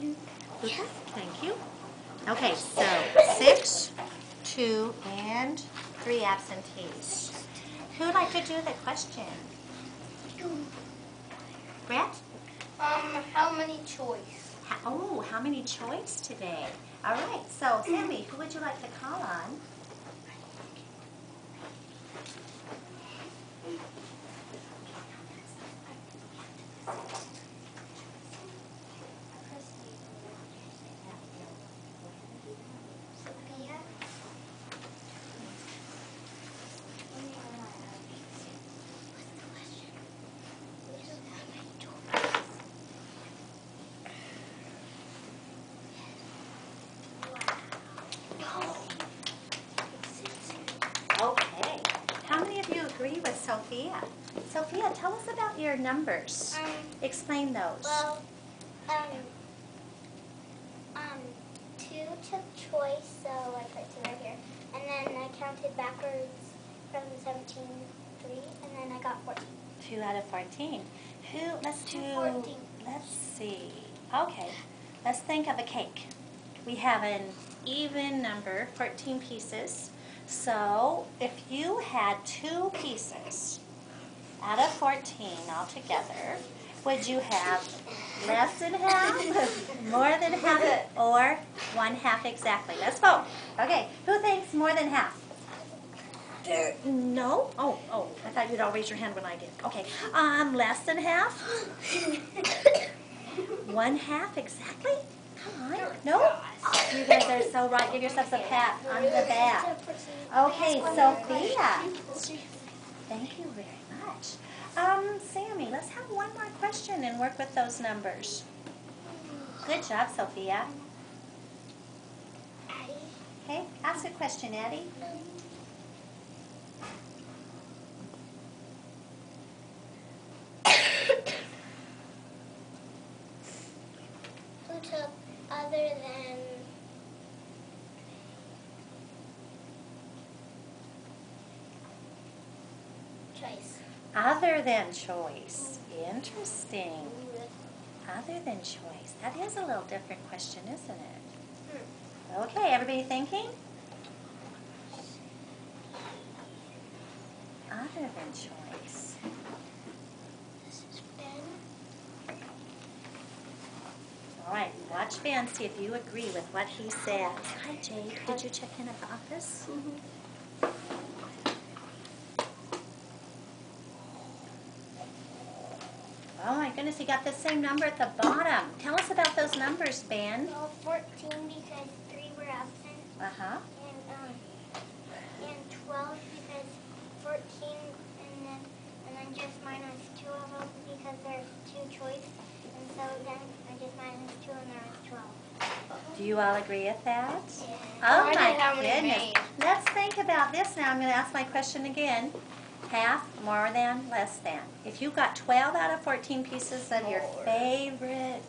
Yes. Thank you. Okay, so six, two, and three absentees. Who'd like to do the question? Brett? Um, how many choice? Ho- Oh, how many choice today? All right, so Sammy, who would you like to call on? Sophia? Okay. How many of you agree with Sophia? Sophia, tell us about your numbers. Um, Explain those. well, um, um, two took choice, so I put two right here. And then I counted backwards from 17, three, and then I got 14. Two out of 14. Who, let's do, 14. let's see. Okay, let's think of a cake. We have an even number, 14 pieces. So if you had two pieces out of 14 altogether, would you have less than half, more than half, or one half exactly? Let's vote. Okay, who thinks more than half? There, no? Oh, oh, I thought you'd all raise your hand when I did. Okay, um, less than half? One half exactly? Come on, no? You guys are so right. Give yourselves a pat on the back. Okay, Sophia. Thank you very much. Um, Sammy, let's have one more question and work with those numbers. Good job, Sophia. Okay, ask a question, Addie. Who took other than choice? Other than choice. Interesting. Other than choice. That is a little different question, isn't it? Hmm. Okay, everybody thinking? Other than choice. This is Ben. All right, watch Ben, see if you agree with what he said. Hi, Jade. Did you check in at the office? Mm-hmm. Oh my goodness, you got the same number at the bottom. Tell us about those numbers, Ben. Well, 14 because three were absent, Uh-huh. and um, and 12 because 14, and then and then just minus two of them because there's two choice, and so then I just minus two and there was 12. Do you all agree with that? Yeah. Oh I my did how many goodness. Let's think about this now. I'm going to ask my question again. Half, more than, less than. If you got 12 out of 14 pieces of your favorite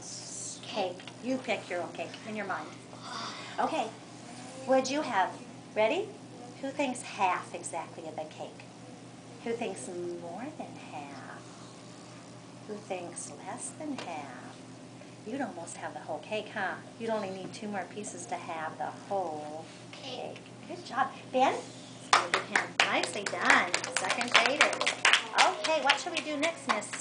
cake, you pick your own cake in your mind. Okay. Would you have, ready? Who thinks half exactly of the cake? Who thinks more than half? Who thinks less than half? You'd almost have the whole cake, huh? You'd only need two more pieces to have the whole cake. Good job. Ben? Give hand. Nicely done. Second graders. Okay, what should we do next, Miss